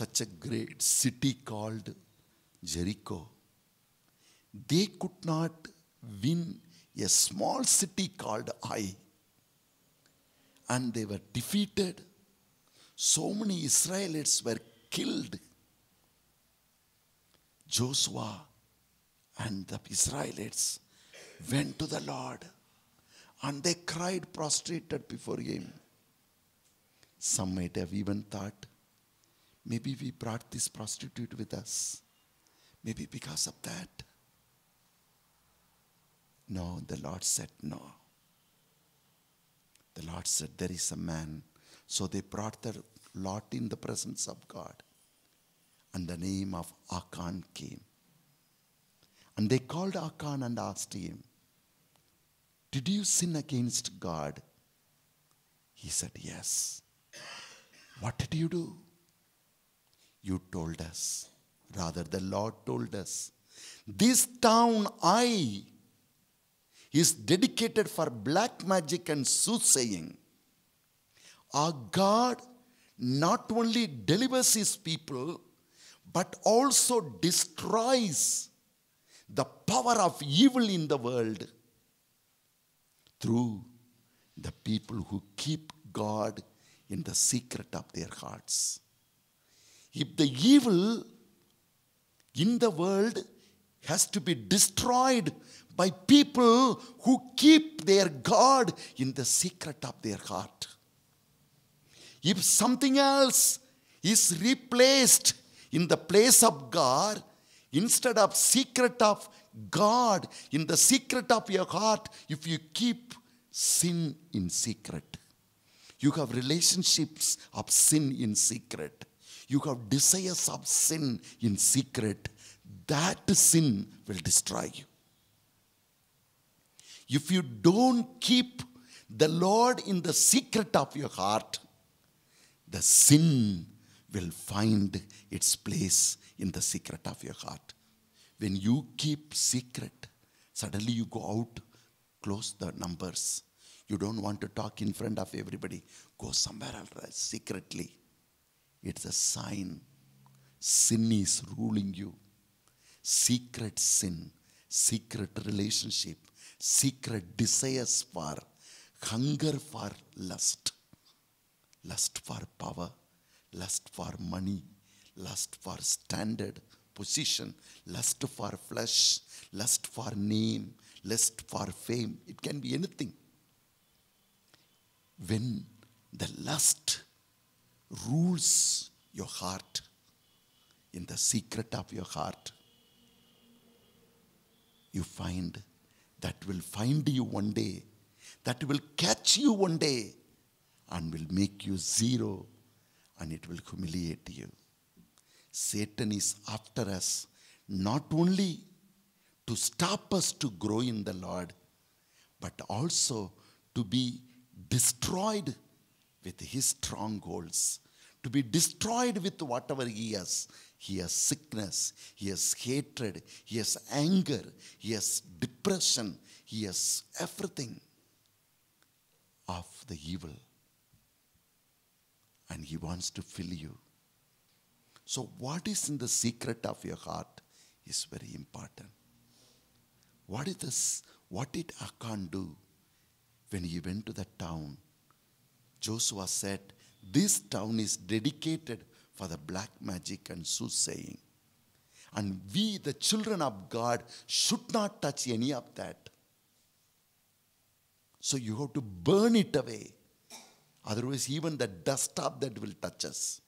such a great city called Jericho, they could not win a small city called Ai. And they were defeated. So many Israelites were killed. Joshua and the Israelites went to the Lord and they cried prostrated before him. Some might have even thought, maybe we brought this prostitute with us. Maybe because of that. No, the Lord said no. The Lord said, There is a man. So they brought the Lot in the presence of God. And the name of Achan came. And they called Achan and asked him, Did you sin against God? He said, Yes. What did you do? You told us. Rather, the Lord told us. This town, Ai, is dedicated for black magic and soothsaying. Our God not only delivers his people, but also destroys the power of evil in the world through the people who keep God in the secret of their hearts. If the evil in the world has to be destroyed by people who keep their God in the secret of their heart. If something else is replaced in the place of God, instead of secret of God, in the secret of your heart, if you keep sin in secret, you have relationships of sin in secret. You have desires of sin in secret. That sin will destroy you. If you don't keep the Lord in the secret of your heart, the sin will find its place in the secret of your heart. When you keep secret, suddenly you go out, close the numbers. You don't want to talk in front of everybody. Go somewhere else secretly. It's a sign sin is ruling you. Secret sin, secret relationship, secret desires for hunger for lust, lust for power, lust for money, lust for standard position, lust for flesh, lust for name, lust for fame. It can be anything. When the lust rules your heart, in the secret of your heart, you find that will find you one day, that will catch you one day, and will make you zero, and it will humiliate you. Satan is after us not only to stop us to grow in the Lord, but also to be destroyed with his strongholds, to be destroyed with whatever he has. He has sickness, he has hatred, he has anger, he has depression, he has everything of the evil. And he wants to fill you. So, what is in the secret of your heart is very important. What is this? What did Achan do when he went to the town? Joshua said, This town is dedicated for the black magic and soothsaying. And we, the children of God, should not touch any of that. So you have to burn it away. Otherwise, even the dust of that will touch us.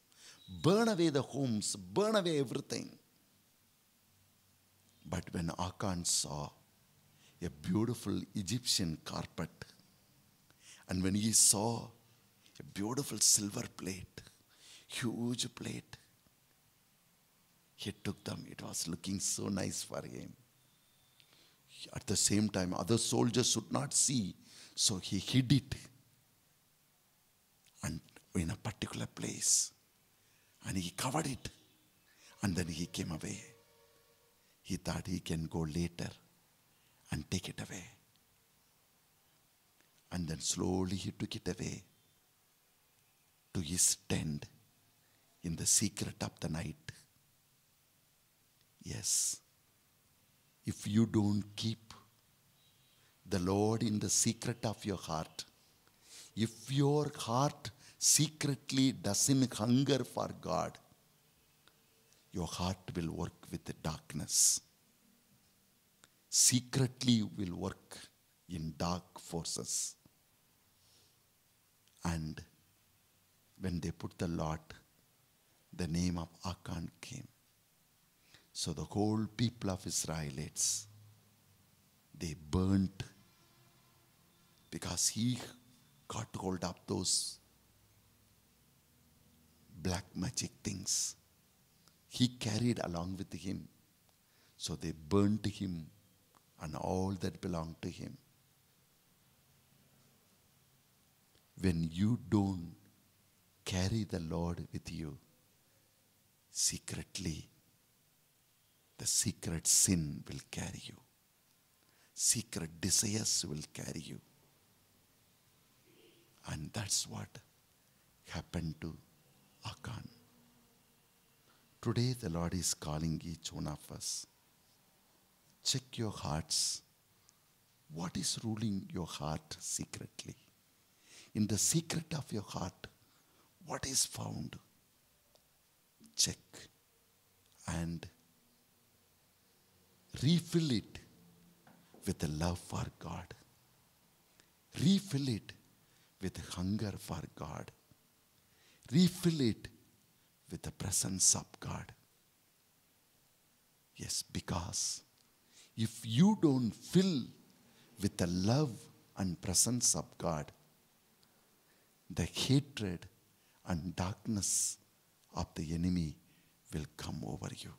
Burn away the homes, burn away everything. But when Achan saw a beautiful Egyptian carpet, and when he saw a beautiful silver plate, huge plate, he took them. It was looking so nice for him. At the same time, other soldiers should not see, so he hid it and in a particular place. And he covered it. And then he came away. He thought he can go later and take it away. And then slowly he took it away. To his tent in the secret of the night. Yes. If you don't keep the Lord in the secret of your heart, if your heart secretly doesn't hunger for God, your heart will work with the darkness. Secretly will work in dark forces. And when they put the lot, the name of Achan came. So the whole people of Israelites, they burnt because he got hold of those black magic things. He carried along with him. So they burnt him and all that belonged to him. When you don't carry the Lord with you, secretly, the secret sin will carry you. Secret desires will carry you. And that's what happened to Achan. Today, the Lord is calling each one of us. Check your hearts. What is ruling your heart secretly? In the secret of your heart, what is found? Check and refill it with a love for God. Refill it with hunger for God. Refill it with the presence of God. Yes, because if you don't fill with the love and presence of God, the hatred and darkness of the enemy will come over you.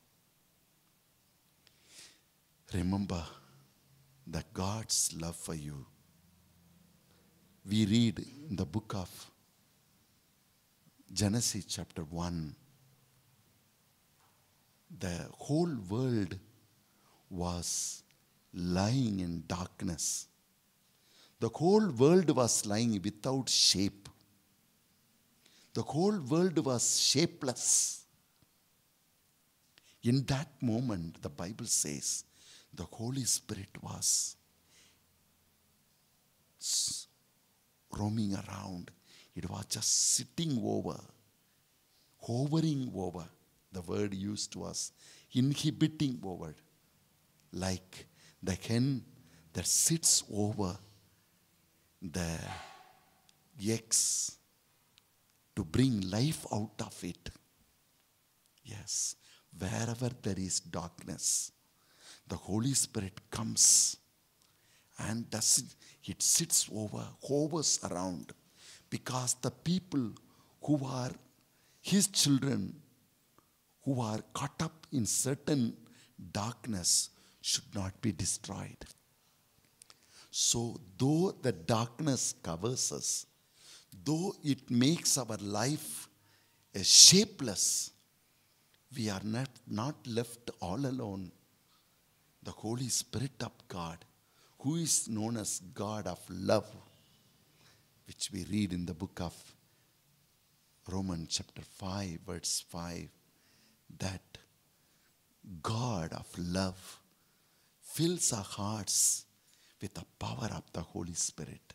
Remember that God's love for you. We read in the book of Genesis, chapter 1, the whole world was lying in darkness. The whole world was lying without shape. The whole world was shapeless. In that moment, the Bible says, the Holy Spirit was roaming around. It was just sitting over, hovering over. The word used was inhibiting over, like the hen that sits over the eggs to bring life out of it. Yes, wherever there is darkness, the Holy Spirit comes and does it, it sits over, hovers around, because the people who are his children, who are caught up in certain darkness, should not be destroyed. So, though the darkness covers us, though it makes our life a shapeless, we are not, not left all alone. The Holy Spirit of God, who is known as God of love, which we read in the book of Romans chapter 5, verse 5, that God of love fills our hearts with the power of the Holy Spirit.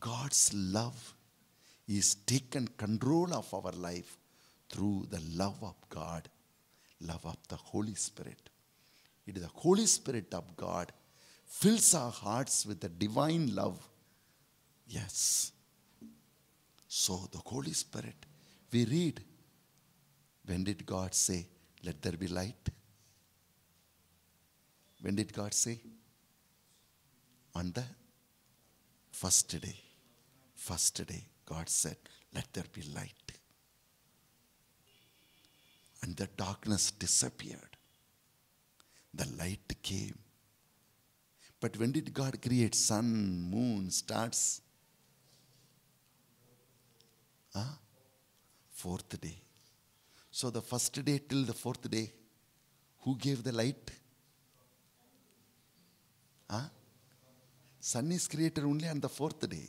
God's love is taken control of our life through the love of God, love of the Holy Spirit. It is the Holy Spirit of God fills our hearts with the divine love. Yes. So the Holy Spirit, we read, when did God say, let there be light? When did God say? On the first day. First day, God said, let there be light. And the darkness disappeared. The light came. But when did God create sun, moon, stars? Huh? Fourth day. So the first day till the fourth day, who gave the light? Huh? Sun is created only on the fourth day.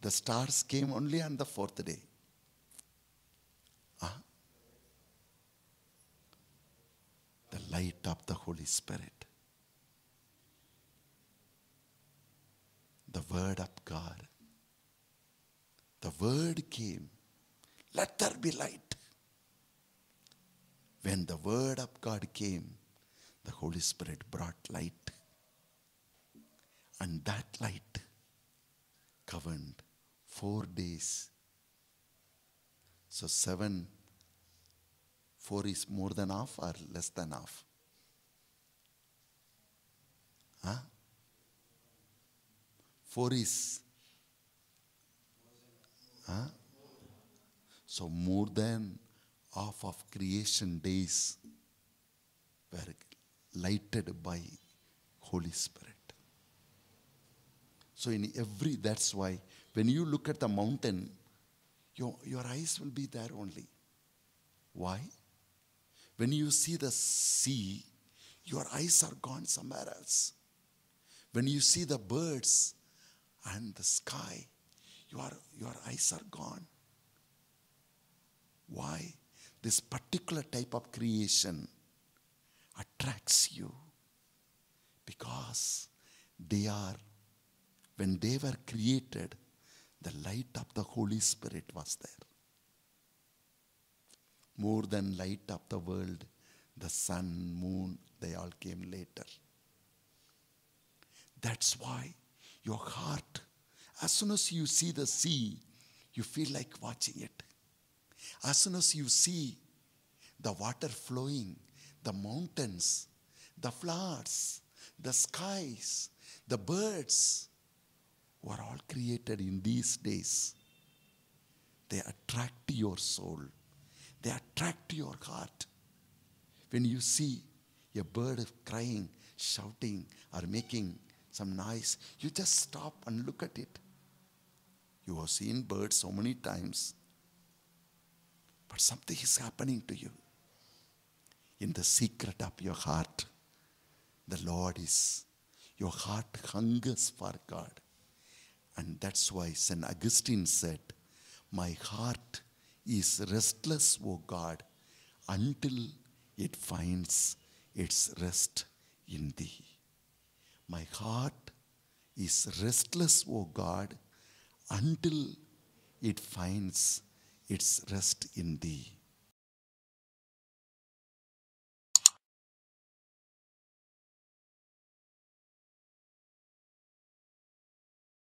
The stars came only on the fourth day. Huh? The light of the Holy Spirit. The Word of God. The Word came. Let there be light. When the Word of God came, the Holy Spirit brought light. And that light governed four days. So, seven, four is more than half or less than half? Huh? Four is. Huh? So, more than half of creation days were lighted by Holy Spirit. So in every, that's why when you look at the mountain, your, your eyes will be there only. Why? When you see the sea, your eyes are gone somewhere else. When you see the birds and the sky, your, your eyes are gone. Why? This particular type of creation attracts you because they are, when they were created, the light of the Holy Spirit was there. More than light of the world, the sun, moon, they all came later. That's why your heart, as soon as you see the sea, you feel like watching it. As soon as you see the water flowing, the mountains, the flowers, the skies, the birds were all created in these days. They attract your soul, they attract your heart. When you see a bird crying, shouting, or making some noise, you just stop and look at it. You have seen birds so many times, but something is happening to you in the secret of your heart. The Lord is, your heart hungers for God. And that's why St. Augustine said, My heart is restless, O God, until it finds its rest in Thee. My heart is restless, O God, until it finds its rest in Thee.